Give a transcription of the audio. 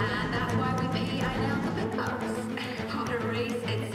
And that's why we made I know the big. For a race,